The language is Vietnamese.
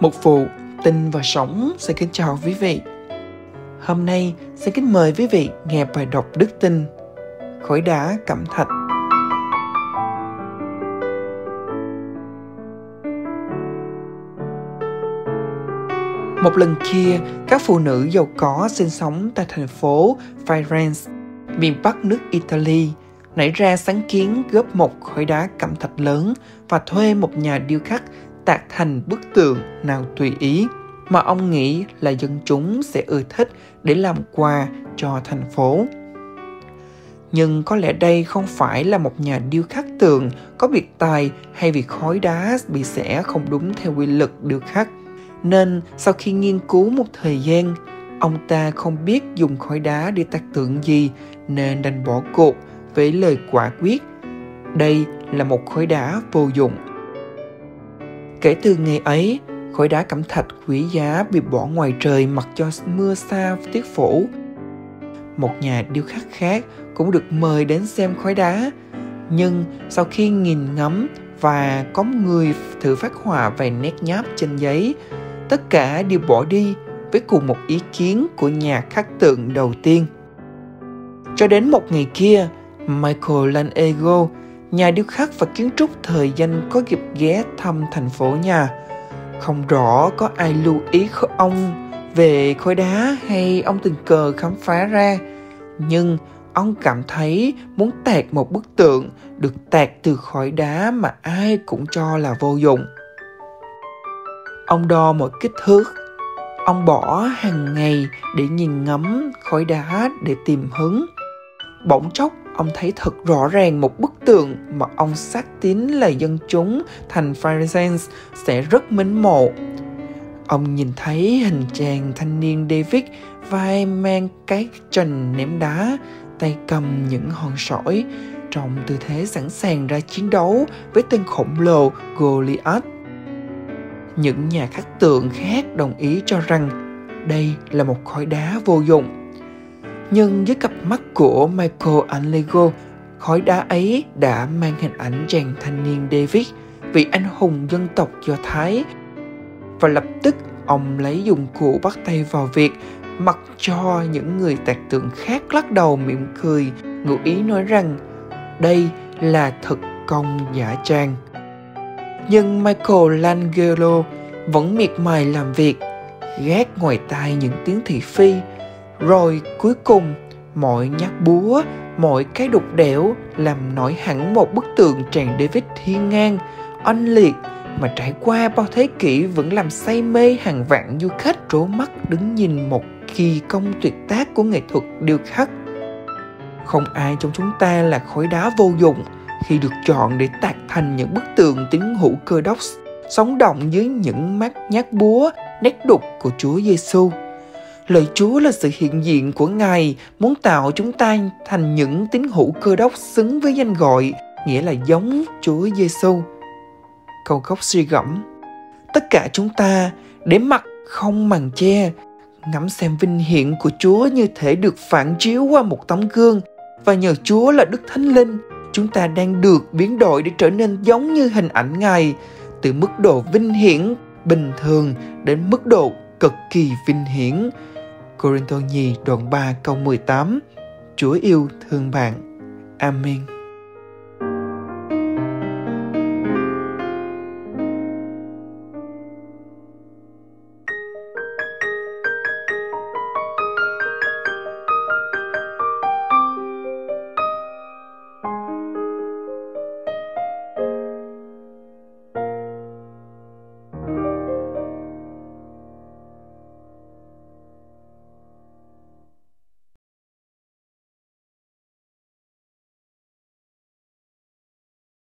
Một vụ tin và sống xin kính chào quý vị. Hôm nay xin kính mời quý vị nghe bài đọc đức tin Khối đá cẩm thạch. Một lần kia, các phụ nữ giàu có sinh sống tại thành phố Firenze, miền Bắc nước Italy, nảy ra sáng kiến góp một khối đá cẩm thạch lớn và thuê một nhà điêu khắc tạc thành bức tượng nào tùy ý mà ông nghĩ là dân chúng sẽ ưa thích để làm quà cho thành phố. Nhưng có lẽ đây không phải là một nhà điêu khắc tượng có biệt tài hay vì khói đá bị xẻ không đúng theo quy luật điêu khắc. Nên sau khi nghiên cứu một thời gian, ông ta không biết dùng khói đá để tạc tượng gì nên đành bỏ cuộc với lời quả quyết. Đây là một khối đá vô dụng. Kể từ ngày ấy, khối đá cẩm thạch quý giá bị bỏ ngoài trời mặc cho mưa xa tiết phủ. Một nhà điêu khắc khác cũng được mời đến xem khối đá, nhưng sau khi nhìn ngắm và có người thử phát họa vài nét nháp trên giấy, tất cả đều bỏ đi với cùng một ý kiến của nhà khắc tượng đầu tiên. Cho đến một ngày kia, Michael Lanego nhà điêu khắc và kiến trúc thời danh có dịp ghé thăm thành phố nhà. Không rõ có ai lưu ý ông về khối đá hay ông tình cờ khám phá ra, nhưng ông cảm thấy muốn tạc một bức tượng được tạc từ khối đá mà ai cũng cho là vô dụng. Ông đo một kích thước, ông bỏ hàng ngày để nhìn ngắm khối đá để tìm hứng. Bỗng chốc ông thấy thật rõ ràng một bức tượng mà ông xác tín là dân chúng thành Pharisees sẽ rất mến mộ. Ông nhìn thấy hình chàng thanh niên David vai mang cái trần ném đá, tay cầm những hòn sỏi, trong tư thế sẵn sàng ra chiến đấu với tên khổng lồ Goliath. Những nhà khắc tượng khác đồng ý cho rằng đây là một khối đá vô dụng nhưng với cặp mắt của Michael Anlego, khối đá ấy đã mang hình ảnh chàng thanh niên David, vị anh hùng dân tộc Do Thái. Và lập tức ông lấy dụng cụ bắt tay vào việc mặc cho những người tạc tượng khác lắc đầu mỉm cười, ngụ ý nói rằng đây là thực công giả trang. Nhưng Michael Langelo vẫn miệt mài làm việc, gác ngoài tai những tiếng thị phi, rồi cuối cùng mọi nhát búa mọi cái đục đẽo làm nổi hẳn một bức tượng tràng David thiên ngang oanh liệt mà trải qua bao thế kỷ vẫn làm say mê hàng vạn du khách trố mắt đứng nhìn một kỳ công tuyệt tác của nghệ thuật điêu khắc. Không ai trong chúng ta là khối đá vô dụng khi được chọn để tạc thành những bức tượng tín hữu cơ đốc sống động dưới những mắt nhát búa, nét đục của Chúa Giêsu. Lời Chúa là sự hiện diện của Ngài muốn tạo chúng ta thành những tín hữu cơ đốc xứng với danh gọi, nghĩa là giống Chúa Giêsu. Câu gốc suy gẫm Tất cả chúng ta để mặt không màn che, ngắm xem vinh hiển của Chúa như thể được phản chiếu qua một tấm gương và nhờ Chúa là Đức Thánh Linh, chúng ta đang được biến đổi để trở nên giống như hình ảnh Ngài, từ mức độ vinh hiển bình thường đến mức độ cực kỳ vinh hiển Corinto nhì đoạn 3 câu 18 Chúa yêu thương bạn. Amen.